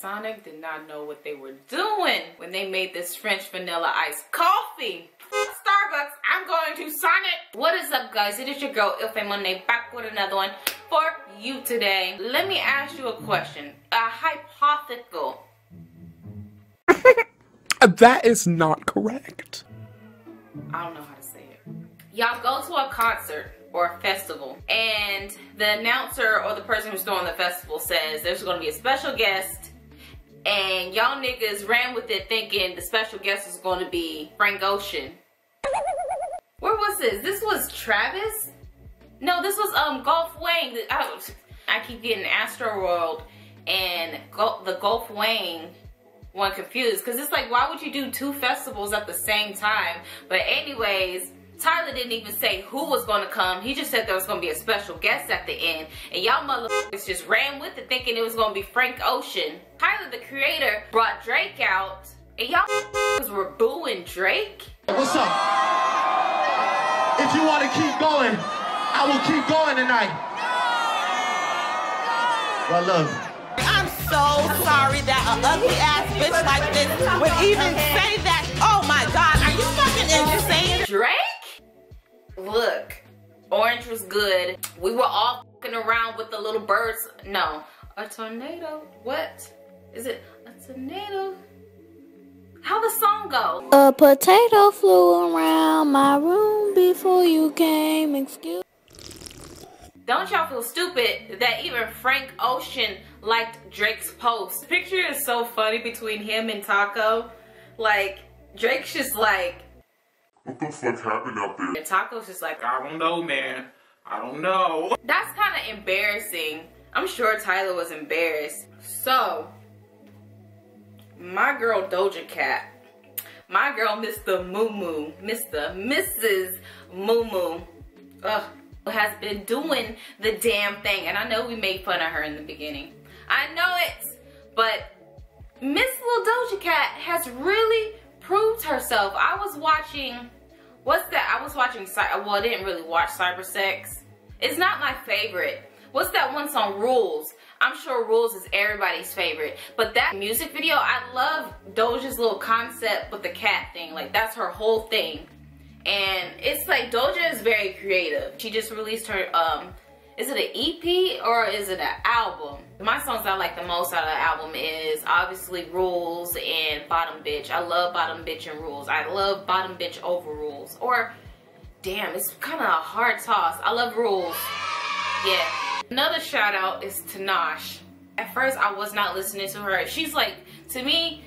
Sonic did not know what they were doing when they made this French vanilla iced coffee. Starbucks, I'm going to Sonic. What is up guys? It is your girl Ilfae Moneet back with another one for you today. Let me ask you a question. A hypothetical. that is not correct. I don't know how to say it. Y'all go to a concert or a festival and the announcer or the person who's doing the festival says there's going to be a special guest and y'all niggas ran with it thinking the special guest was going to be Frank Ocean. Where was this? This was Travis? No, this was um Golf Wang. I, I keep getting Astroworld and Go, the Golf Wang one confused because it's like why would you do two festivals at the same time? But anyways, Tyler didn't even say who was going to come. He just said there was going to be a special guest at the end. And y'all motherfuckers just ran with it thinking it was going to be Frank Ocean. Tyler, the creator, brought Drake out. And y'all were booing Drake? What's up? If you want to keep going, I will keep going tonight. Well, look. I'm so sorry that an ugly ass bitch like this would even say that. Oh my god, are you fucking insane? Drake? Look, Orange was good. We were all fucking around with the little birds. No, a tornado. What? Is it a tornado? How the song go? A potato flew around my room before you came. Excuse. Don't y'all feel stupid that even Frank Ocean liked Drake's post. The picture is so funny between him and Taco. Like, Drake's just like, what the fuck happened out there? And Taco's just like, I don't know, man. I don't know. That's kind of embarrassing. I'm sure Tyler was embarrassed. So, my girl Doja Cat, my girl Mr. Moo Moo, Mr. Mrs. Moo Moo, ugh, has been doing the damn thing. And I know we made fun of her in the beginning. I know it, but Miss Little Doja Cat has really proved herself. I was watching What's that? I was watching, well, I didn't really watch Cyber Sex. It's not my favorite. What's that one song, Rules? I'm sure Rules is everybody's favorite. But that music video, I love Doja's little concept with the cat thing. Like, that's her whole thing. And it's like, Doja is very creative. She just released her um, is it an EP or is it an album? My songs I like the most out of the album is obviously Rules and Bottom Bitch. I love Bottom Bitch and Rules. I love Bottom Bitch over Rules. Or, damn, it's kind of a hard toss. I love Rules. Yeah. Another shout out is Tinashe. At first, I was not listening to her. She's like, to me,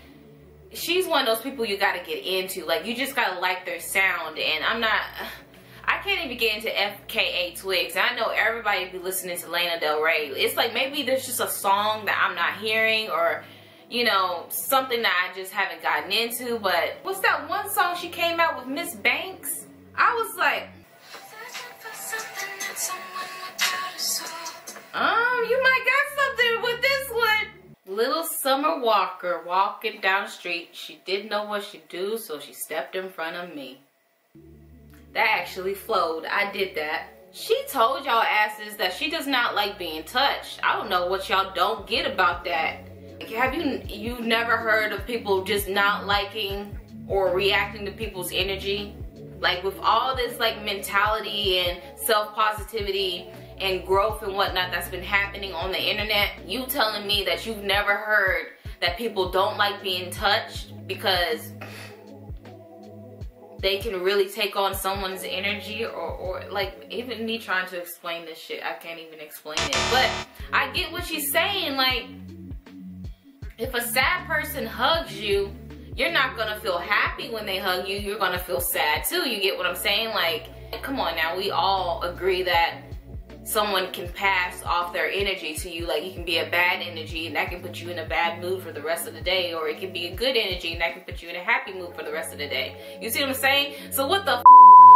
she's one of those people you gotta get into. Like, you just gotta like their sound. And I'm not can't even get into FKA Twigs. I know everybody be listening to Lana Del Rey. It's like maybe there's just a song that I'm not hearing or, you know, something that I just haven't gotten into. But what's that one song she came out with Miss Banks? I was like, um, you might got something with this one. Little Summer Walker walking down the street. She didn't know what she'd do, so she stepped in front of me that actually flowed. I did that. She told y'all asses that she does not like being touched. I don't know what y'all don't get about that. Like, have you you never heard of people just not liking or reacting to people's energy? Like with all this like mentality and self-positivity and growth and whatnot that's been happening on the internet, you telling me that you've never heard that people don't like being touched because they can really take on someone's energy or, or like even me trying to explain this shit I can't even explain it. But I get what she's saying like if a sad person hugs you you're not gonna feel happy when they hug you. You're gonna feel sad too. You get what I'm saying? Like come on now. We all agree that someone can pass off their energy to you. Like you can be a bad energy and that can put you in a bad mood for the rest of the day. Or it can be a good energy and that can put you in a happy mood for the rest of the day. You see what I'm saying? So what the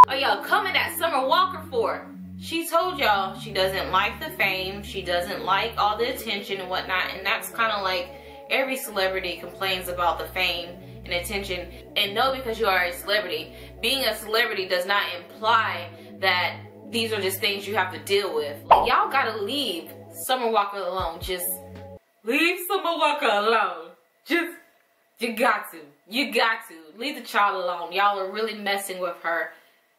are y'all coming at Summer Walker for? She told y'all she doesn't like the fame. She doesn't like all the attention and whatnot. And that's kind of like every celebrity complains about the fame and attention. And no, because you are a celebrity, being a celebrity does not imply that these are just things you have to deal with. Like, y'all gotta leave Summer Walker alone. Just leave Summer Walker alone. Just, you got to. You got to. Leave the child alone. Y'all are really messing with her,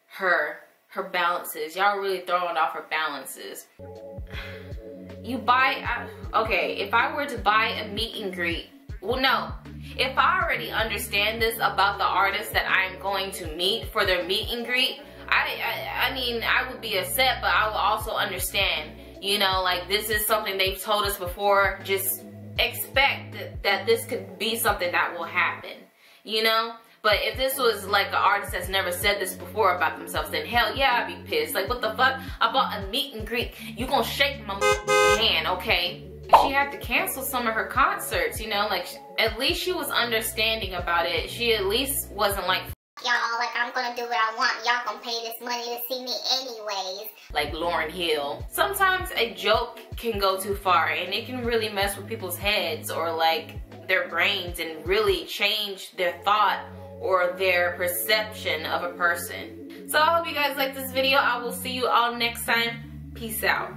her, her balances. Y'all really throwing off her balances. You buy, okay, if I were to buy a meet and greet, well, no. If I already understand this about the artist that I'm going to meet for their meet and greet, I, I, I mean, I would be upset, but I would also understand, you know, like this is something they've told us before. Just expect that, that this could be something that will happen, you know? But if this was like an artist that's never said this before about themselves, then hell yeah, I'd be pissed. Like, what the fuck? I bought a meet and greet. You gonna shake my hand, okay? She had to cancel some of her concerts, you know? Like, at least she was understanding about it. She at least wasn't like, y'all, like I'm gonna do what I want. Y'all gonna pay this money to see me anyways. like Lauryn Hill. Sometimes a joke can go too far and it can really mess with people's heads or like their brains and really change their thought or their perception of a person. So I hope you guys like this video. I will see you all next time. Peace out.